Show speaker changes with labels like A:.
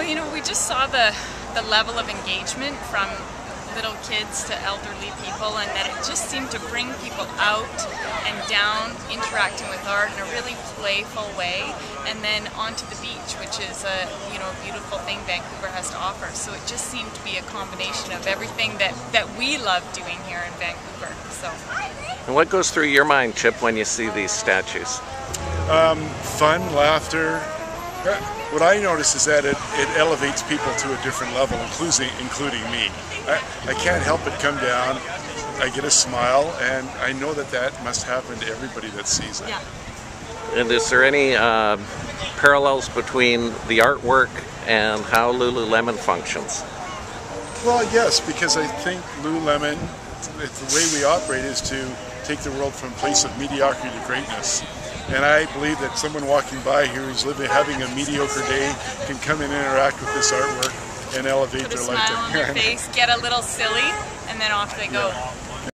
A: Well, you know, we just saw the the level of engagement from little kids to elderly people and that it just seemed to bring people out and down interacting with art in a really playful way. And then onto the beach which is a you know a beautiful thing Vancouver has to offer. So it just seemed to be a combination of everything that that we love doing here in Vancouver so.
B: And what goes through your mind Chip when you see these statues?
C: Um, fun laughter what I notice is that it, it elevates people to a different level, including including me. I, I can't help but come down. I get a smile, and I know that that must happen to everybody that sees it.
A: Yeah.
B: And is there any uh, parallels between the artwork and how Lululemon functions?
C: Well, yes, because I think Lululemon, the way we operate is to take the world from a place of mediocrity to greatness. And I believe that someone walking by here who's living, having a mediocre day can come and interact with this artwork and elevate
A: Put
C: their
A: smile
C: life.
A: on their face, get a little silly, and then off they go.
C: Yeah.